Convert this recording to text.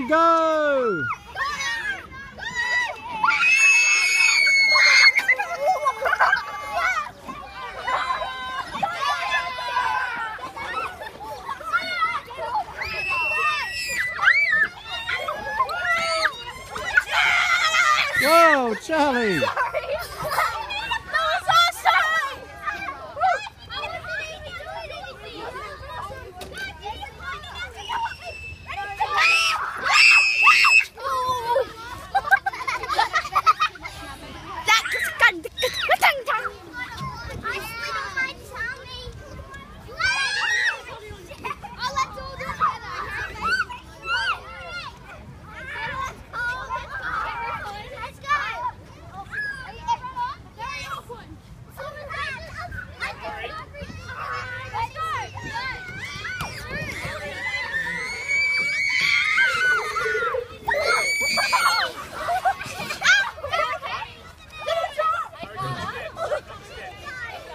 on, go! Whoa, Charlie!